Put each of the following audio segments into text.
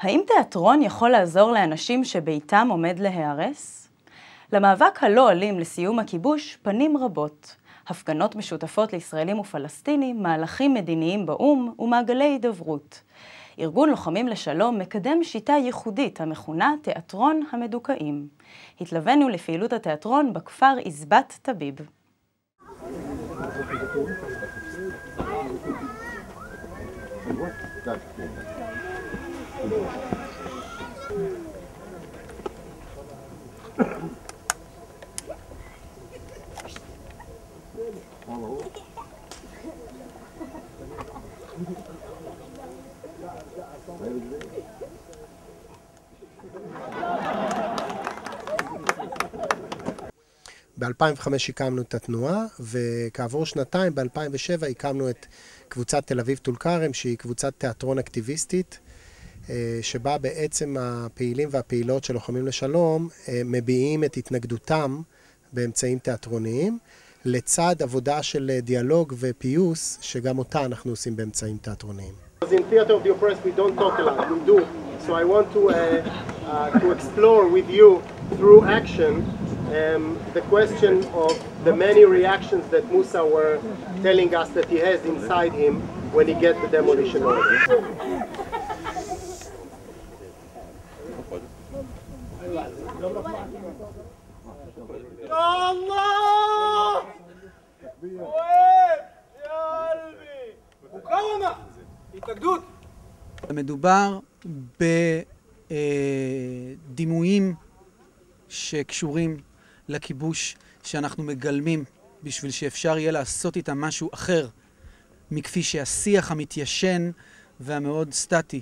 האם תיאטרון יכול לעזור לאנשים שביתם עומד להיהרס? למאבק הלא אלים לסיום הכיבוש פנים רבות. הפגנות משותפות לישראלים ופלסטינים, מהלכים מדיניים באו"ם ומעגלי הידברות. ארגון לוחמים לשלום מקדם שיטה ייחודית המכונה תיאטרון המדוכאים. התלווינו לפעילות התיאטרון בכפר עזבת טביב. ב-2005 הקמנו את התנועה, וכעבור שנתיים, ב-2007, הקמנו את קבוצת תל אביב טול כרם, שהיא קבוצת תיאטרון אקטיביסטית, שבה בעצם הפעילים והפעילות של לוחמים לשלום אה, מביעים את התנגדותם באמצעים תיאטרוניים, לצד עבודה של דיאלוג ופיוס, שגם אותה אנחנו עושים באמצעים תיאטרוניים. In theater of the oppressed we don't talk a lot, we do. So I want to, uh, uh, to explore with you through action um, the question of the many reactions that Musa were telling us that he has inside him when he gets the demolition order. الله وقف يا قلبي مقاومة התנגדות מדובר בדימויים שקשורים לכיבוש שאנחנו מגלמים בשביל שאפשר יהיה לעשות איתם משהו אחר מכפי שהשיח המתיישן והמאוד סטטי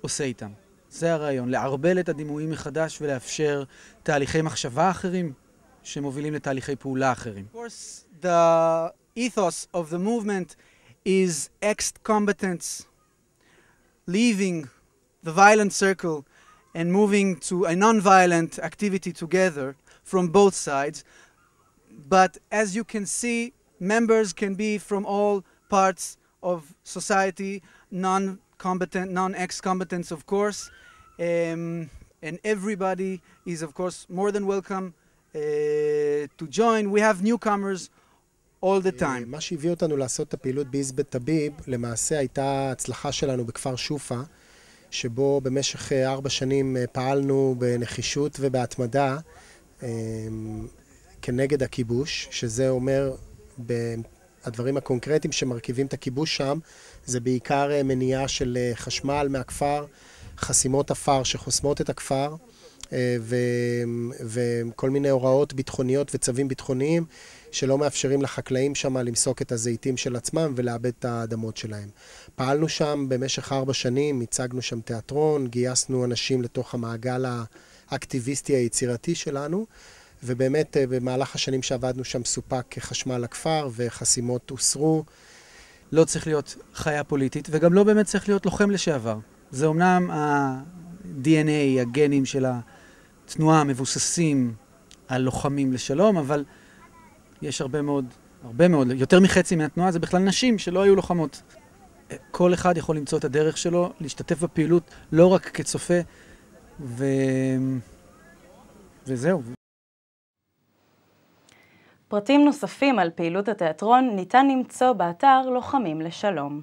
עושה איתם. זה הרעיון, לערבל את הדימויים מחדש ולאפשר תהליכי מחשבה אחרים שמובילים לתהליכי פעולה אחרים. The ethos of the movement is ex-combatants leaving the violent circle and moving to a non-violent activity together from both sides. But as you can see, members can be from all parts of society, non-combatant, non-ex-combatants, of course. Um, and everybody is, of course, more than welcome uh, to join. We have newcomers all the time. מה שהביא אותנו לעשות את הפעילות בעזבת טביב, למעשה הייתה הצלחה שלנו בכפר שופה, שבו במשך ארבע שנים פעלנו בנחישות ובהתמדה כנגד הכיבוש, שזה אומר, הדברים הקונקרטיים שמרכיבים את הכיבוש שם, זה בעיקר מניעה של חשמל מהכפר, חסימות עפר שחוסמות את הכפר, ו, וכל מיני הוראות ביטחוניות וצווים ביטחוניים שלא מאפשרים לחקלאים שם למסוק את הזיתים של עצמם ולאבד את האדמות שלהם. פעלנו שם במשך ארבע שנים, הצגנו שם תיאטרון, גייסנו אנשים לתוך המעגל האקטיביסטי היצירתי שלנו, ובאמת במהלך השנים שעבדנו שם סופק חשמל לכפר וחסימות הוסרו. לא צריך להיות חיה פוליטית, וגם לא באמת צריך להיות לוחם לשעבר. זה אומנם ה-DNA, הגנים של התנועה מבוססים על לוחמים לשלום, אבל יש הרבה מאוד, הרבה מאוד, יותר מחצי מהתנועה זה בכלל נשים שלא היו לוחמות. כל אחד יכול למצוא את הדרך שלו, להשתתף בפעילות לא רק כצופה, ו... וזהו. פרטים נוספים על פעילות התיאטרון ניתן למצוא באתר לוחמים לשלום.